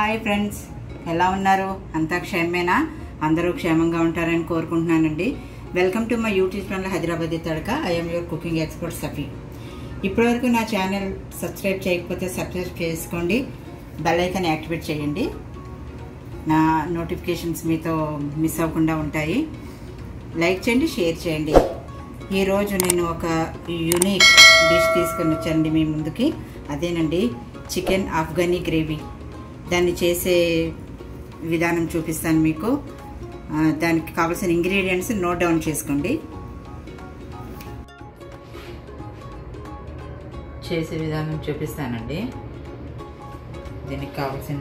Hi friends. ఎలా ఉన్నారు? అంతా క్షేమేనా? అందరూ క్షేమంగా ఉంటారని కోరుకుంటున్నానండి. Welcome to my YouTube channel Hyderabad Tadka. I'm your cooking expert Safi. ఇప్పటివరకు నా ఛానల్ సబ్స్క్రైబ్ చేయకపోతే సబ్స్క్రైబ్ చేసుకోండి. బెల్ ఐకాన్ యాక్టివేట్ చేయండి. నా నోటిఫికేషన్స్ మీతో మిస్ అవ్వకుండా ఉంటాయి. లైక్ చేయండి షేర్ చేయండి. ఈరోజు నేను ఒక యూనిక్ డిష్ తీసుకొని వచ్చానండి మీ ముందుకి. అదేనండి చికెన్ ఆఫ్ఘనీ గ్రేవీ. దాన్ని చేసే విధానం చూపిస్తాను మీకు. దానికి కావాల్సిన ఇంగ్రీడియంట్స్ నోట్ డౌన్ చేసుకోండి. చేసే విధానం చూపిస్తానండి. దీనికి కావాల్సిన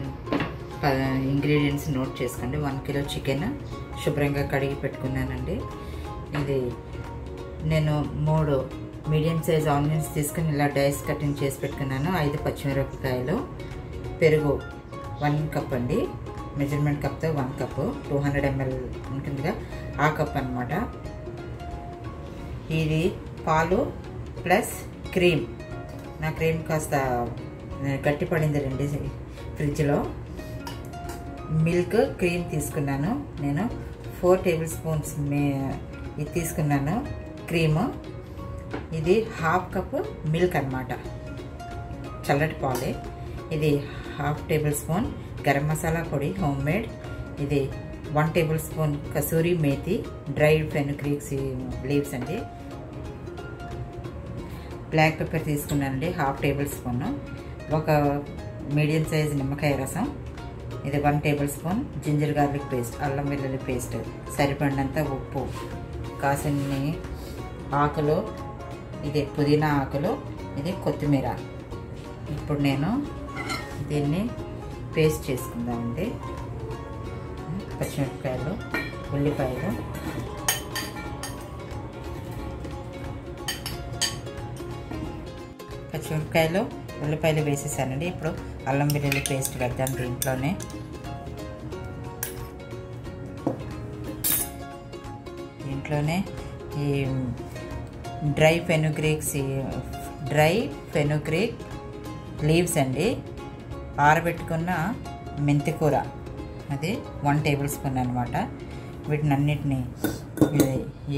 ఇంగ్రీడియంట్స్ నోట్ చేసుకోండి. వన్ కిలో చికెన్ శుభ్రంగా కడిగి పెట్టుకున్నానండి. ఇది నేను మూడు మీడియం సైజ్ ఆనియన్స్ తీసుకుని ఇలా డైస్ కటింగ్ చేసి పెట్టుకున్నాను. ఐదు పచ్చిమిరపకాయలు పెరుగు వన్ కప్ అండి. మెజర్మెంట్ కప్తో one cup two hundred ML ఉంటుందిగా. ఆ కప్ అనమాట ఇది పాలు ప్లస్ క్రీమ్. నా క్రీమ్ కాస్త గట్టి పడింది రండి ఫ్రిడ్జ్లో. మిల్క్ క్రీమ్ తీసుకున్నాను నేను. ఫోర్ టేబుల్ స్పూన్స్ మే ఇది తీసుకున్నాను. క్రీము. ఇది హాఫ్ కప్ మిల్క్ అనమాట చల్లటి పాలే. ఇది half tablespoon garam masala పొడి హోమ్ మేడ్ ఇది one tablespoon kasuri methi dried fenugreeks leaves అండి. బ్లాక్ పెప్పర్ తీసుకున్నానండి హాఫ్ టేబుల్ స్పూన్ ఒక మీడియం సైజ్ నిమ్మకాయ రసం. ఇది one tablespoon ginger garlic paste అల్లం వెల్లుల్లి పేస్ట్ సరిపడినంత ఉప్పు. కాసిన్ని ఆకులు ఇది పుదీనా ఆకులు ఇది కొత్తిమీర. ఇప్పుడు నేను దీన్ని పేస్ట్ చేసుకుందామండి. పచ్చిమిరపకాయలు ఉల్లిపాయలు. పచ్చిమిరపకాయలు ఉల్లిపాయలు వేసేసానండి. ఇప్పుడు అల్లం వెల్లుల్లి పేస్ట్ వేద్దాం దీంట్లోనే. దీంట్లోనే ఈ dry fenugreeks dry fenugreek leaves అండి. ఆరబెట్టుకున్న మెంతికూర. అది వన్ టేబుల్ స్పూన్ అనమాట వీటిని అన్నిటినీ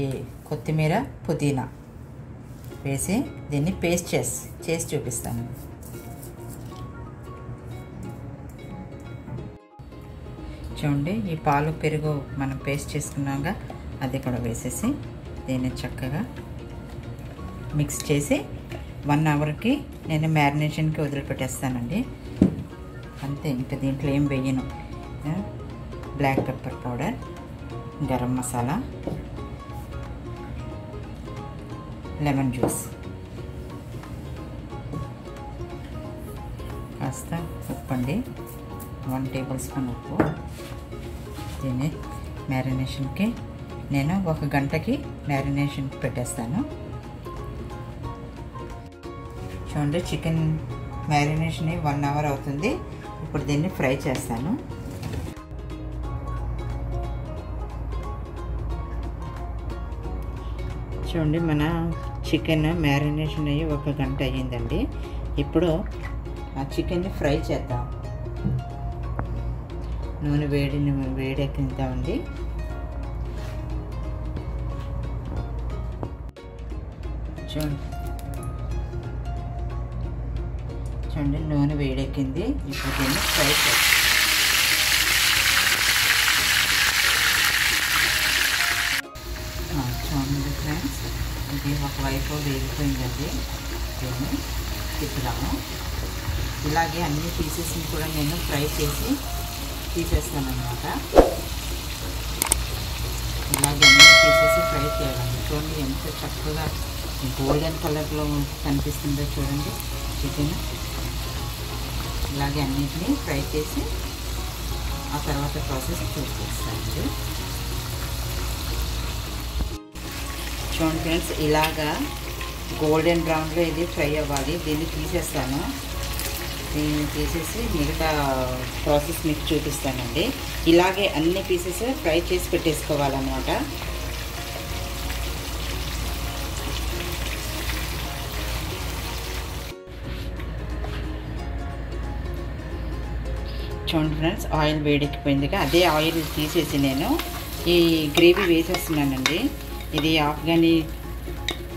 ఈ కొత్తిమీర పుదీనా వేసి దీన్ని పేస్ట్ చేసి చేసి చూపిస్తాను. చూడండి ఈ పాలు పెరుగు మనం పేస్ట్ చేసుకున్నాక అది కూడా వేసేసి దీన్ని చక్కగా మిక్స్ చేసి వన్ అవర్కి నేను మ్యారినేషన్కి వదిలిపెట్టేస్తానండి. అంతే ఇంకా దీంట్లో ఏం వేయను. Black pepper powder garam masala lemon juice కాస్త ఉప్పు అండి వన్ టేబుల్ స్పూన్ ఉప్పు. దీన్ని మ్యారినేషన్కి నేను ఒక గంటకి మ్యారినేషన్ పెట్టేస్తాను. చూడండి చికెన్ మ్యారినేషన్ వన్ అవర్ అవుతుంది. ఇప్పుడు దీన్ని ఫ్రై చేస్తాను. చూడండి మన చికెన్ మ్యారినేషన్ అయ్యి ఒక గంట అయ్యిందండి. ఇప్పుడు ఆ చికెన్ని ఫ్రై చేద్దాం. నూనె వేడి వేడెక్కిద్దామండి చూడండి చూడండి నూనె వేడెక్కింది. ఇప్పుడు దీన్ని ఫ్రై చేస్తాం చూడండి ఫ్రెండ్స్ ఇది ఒకవైపు వేగిపోయిందండి దీన్ని తిప్పుదాము. ఇలాగే అన్ని పీసెస్ని కూడా నేను ఫ్రై చేసి తీసేస్తాను అనమాట ఇలాగే అన్ని పీసెస్ ఫ్రై చేయాలండి. చూడండి ఎంత చక్కగా గోల్డెన్ కలర్లో కనిపిస్తుందో చూడండి. చికెన్ ఇలాగే అన్నిటినీ ఫ్రై చేసి ఆ తర్వాత ప్రాసెస్ చూపిస్తానండి. చూడండి ఫ్రెండ్స్ ఇలాగా గోల్డెన్ బ్రౌన్లో ఇది ఫ్రై అవ్వాలి. దీన్ని తీసేస్తాను. దీన్ని తీసేసి మిగతా ప్రాసెస్ మీకు చూపిస్తానండి. ఇలాగే అన్ని పీసెస్ ఫ్రై చేసి పెట్టేసుకోవాలన్నమాట. చూడండి ఫ్రెండ్స్ ఆయిల్ వేడెక్కిపోయిందిగా. అదే ఆయిల్ తీసేసి నేను ఈ గ్రేవీ వేసేస్తున్నానండి. ఇది ఆఫ్ఘనీ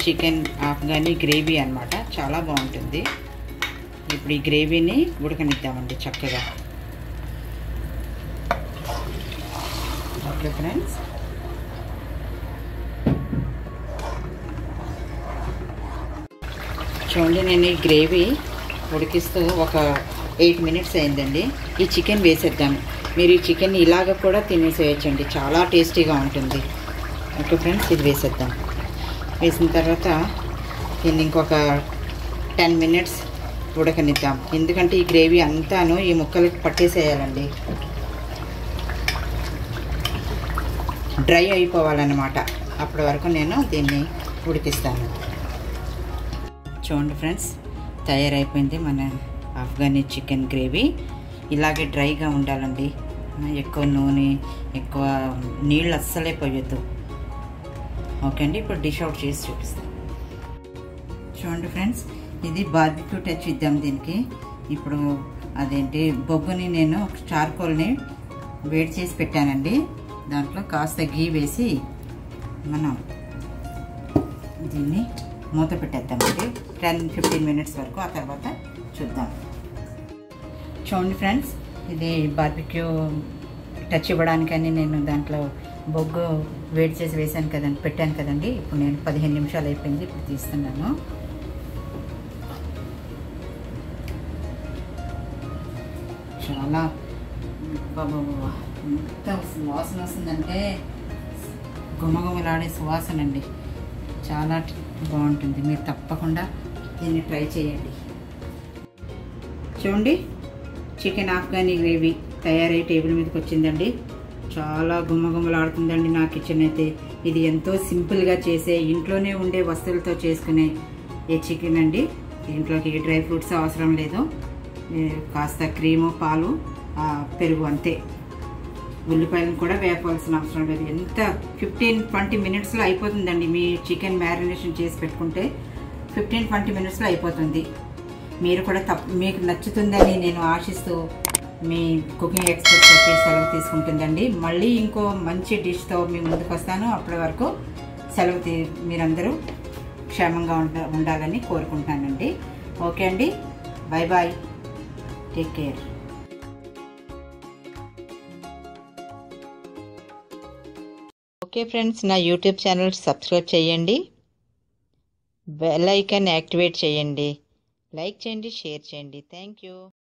చికెన్ ఆఫ్ఘనీ గ్రేవీ అన్నమాట. చాలా బాగుంటుంది. ఇప్పుడు ఈ గ్రేవీని ఉడకనిద్దామండి చక్కగా. Okay friends. చూడండి నేను ఈ గ్రేవీ ఉడికిస్తూ ఒక ఎయిట్ మినిట్స్ అయిందండి. ఈ చికెన్ వేసేద్దాము మీరు ఈ చికెన్ ఇలాగ కూడా తినేసేయచ్చండి. చాలా టేస్టీగా ఉంటుంది. ఓకే ఫ్రెండ్స్ ఇది వేసేద్దాం. వేసిన తర్వాత దీన్ని ఇంకొక టెన్ మినిట్స్ ఉడకనిద్దాం. ఎందుకంటే ఈ గ్రేవీ అంతాను ఈ ముక్కలకి పట్టేసేయాలండి. డ్రై అయిపోవాలన్నమాట. అప్పటి వరకు నేను దీన్ని ఉడికిస్తాను. చూడండి ఫ్రెండ్స్. తయారైపోయింది మన ఆఫ్ఘనీ చికెన్ గ్రేవీ. ఇలాగే డ్రైగా ఉండాలండి. ఎక్కువ నూనె ఎక్కువ నీళ్ళు అస్సలే పోయొద్దు. ఓకే అండి ఇప్పుడు డిష్ అవుట్ చేసి చూపిస్తాను. చూడండి ఫ్రెండ్స్ ఇది బార్బిక్యూ టచ్ ఇద్దాం దీనికి. ఇప్పుడు అదేంటి బొగ్గుని నేను చార్కోల్ని వేడి చేసి పెట్టానండి. దాంట్లో కాస్త గీ వేసి మనం దీన్ని మూత పెట్టేద్దామండి. టెన్ ఫిఫ్టీన్ మినిట్స్ వరకు ఆ తర్వాత చూద్దాం. చూడండి ఫ్రెండ్స్ ఇది బార్బిక్యూ టచ్ ఇవ్వడానికని నేను దాంట్లో బొగ్గు వేడి చేసి వేసాను కదండి పెట్టాను కదండి. ఇప్పుడు నేను పదిహేను నిమిషాలు అయిపోయింది ఇప్పుడు తీస్తున్నాను. చాలా బాబా ఎంత సువాసన వస్తుందంటే గుమగుమలాడే సువాసన అండి చాలా బాగుంటుంది. మీరు తప్పకుండా దీన్ని ట్రై చేయండి. చూడండి చికెన్ ఆఫ్ఘనీ గ్రేవీ తయారై టేబుల్ మీదకి వచ్చిందండి. చాలా గుమ్మగుమ్మలాడుతుందండి నా కిచెన్ అయితే. ఇది ఎంతో సింపుల్గా చేసే ఇంట్లోనే ఉండే వస్తువులతో చేసుకునే ఏ చికెన్ అండి. దీంట్లోకి ఏ డ్రై ఫ్రూట్స్ అవసరం లేదు. కాస్త క్రీము పాలు పెరుగు అంతే. ఉల్లిపాయలను కూడా వేపవలసిన అవసరం లేదు. ఎంత ఫిఫ్టీన్ ట్వంటీ మినిట్స్లో అయిపోతుందండి మీ చికెన్ మ్యారినేషన్ చేసి పెట్టుకుంటే. ఫిఫ్టీన్ ట్వంటీ మినిట్స్లో అయిపోతుంది. మీరు కూడా తప్ప మీకు నచ్చుతుందని నేను ఆశిస్తూ మీ కుకింగ్ ఎక్స్పర్ట్ చెప్పి సెలవు తీసుకుంటుందండి. మళ్ళీ ఇంకో మంచి డిష్తో మీ ముందుకు వస్తాను. అప్పటి వరకు సెలవు తీ మీరందరూ క్షేమంగా ఉండ ఉండాలని కోరుకుంటానండి. ఓకే అండి. Bye bye take care. Okay friends నా యూట్యూబ్ ఛానల్ సబ్స్క్రైబ్ చేయండి. బెల్ ఐకాన్ యాక్టివేట్ చేయండి. లైక్ చేయండి షేర్ చేయండి. Thank you.